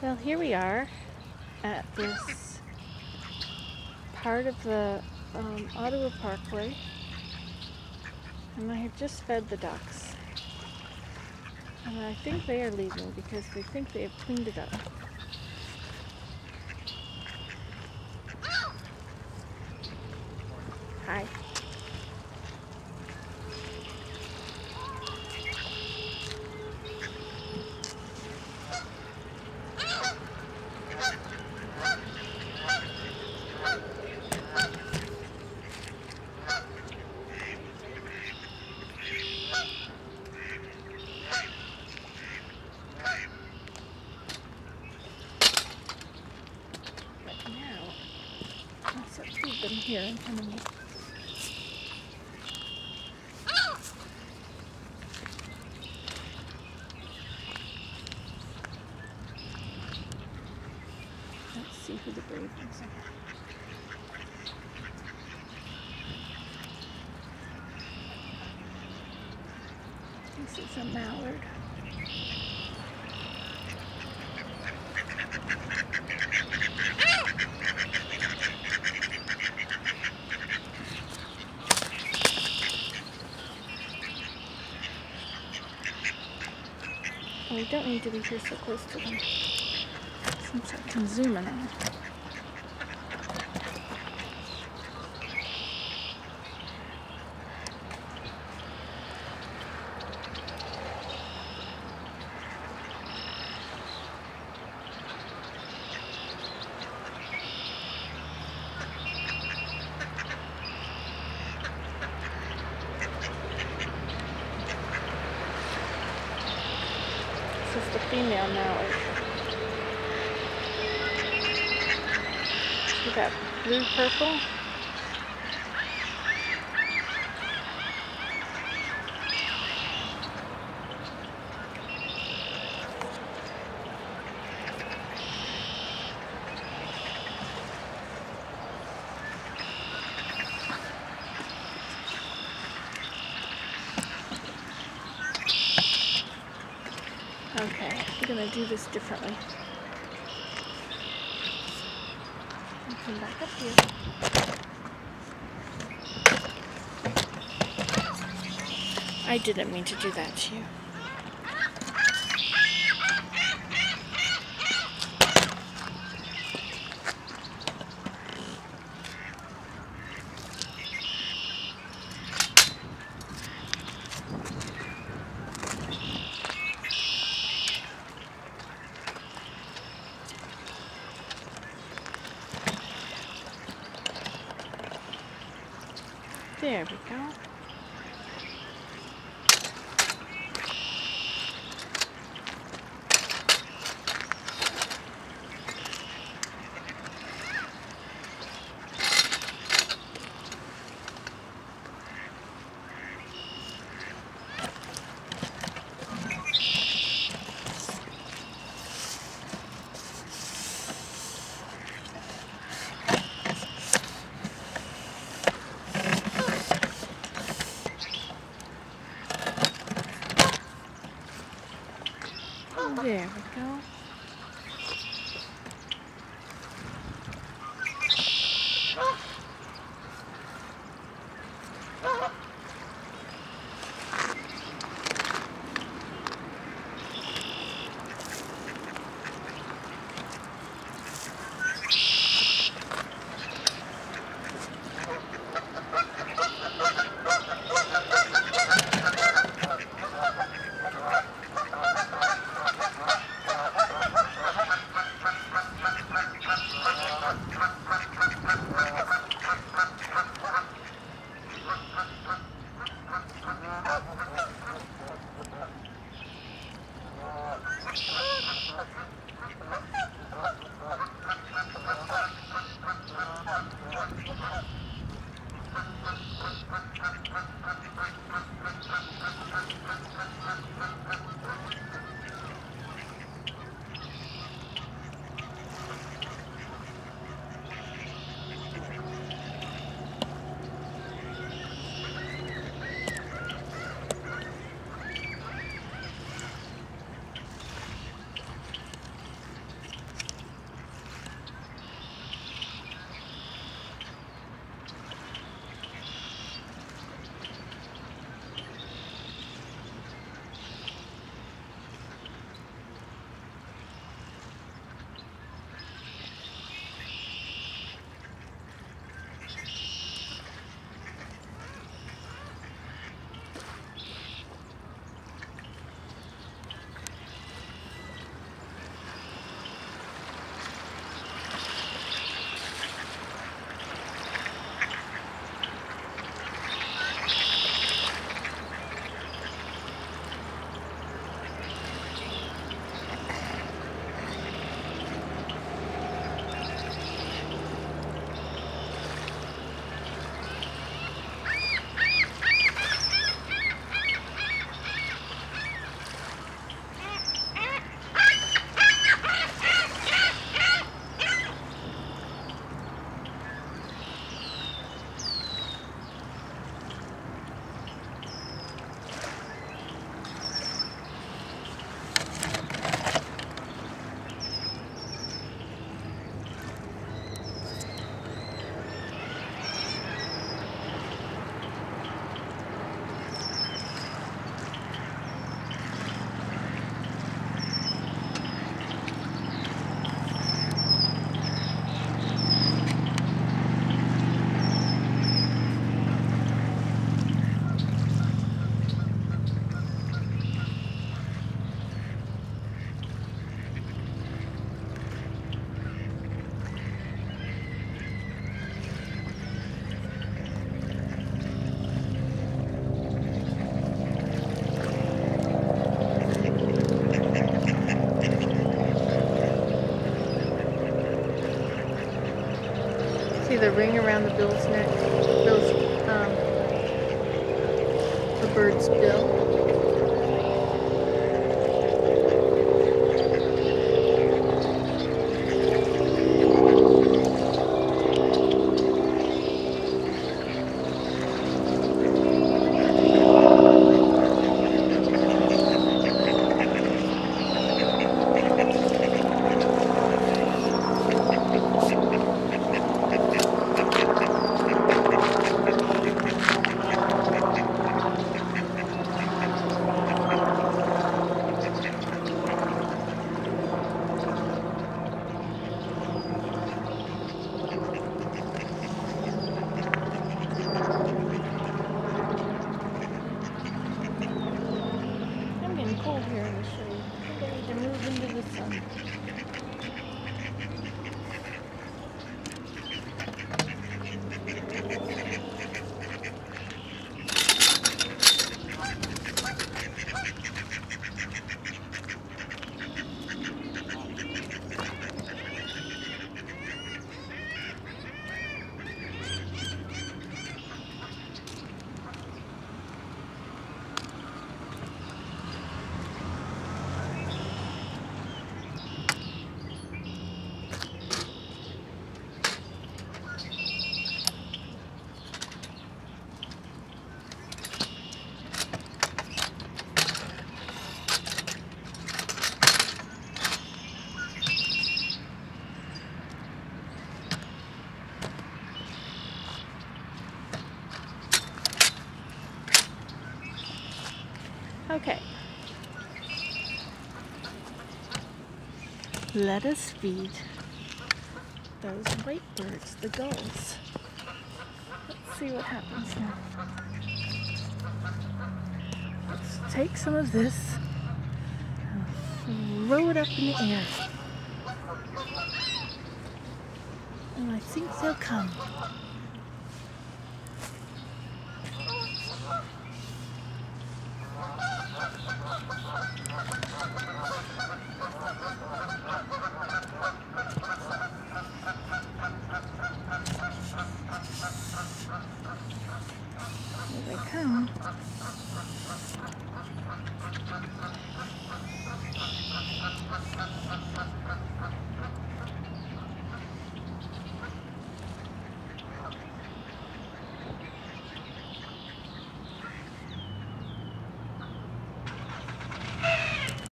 Well, here we are at this part of the um, Ottawa Parkway, and I have just fed the ducks. And I think they are leaving because they think they have cleaned it up. Hi. But now, let's feed them here in front of me. Let's see who the brave ones. This is a mallard. We don't need to be so close to them. Since I can zoom in on them. Female mallard. See that blue purple? Okay, we're gonna do this differently. Come back up here. I didn't mean to do that to you. There we go. There we go. Ring around the bill's neck, bill's, um, the bird's bill. I'm getting cold here in the shade. I think I need to move into the sun. Okay. Let us feed those white birds, the gulls. Let's see what happens now. Let's take some of this and throw it up in the air. And I think they'll come.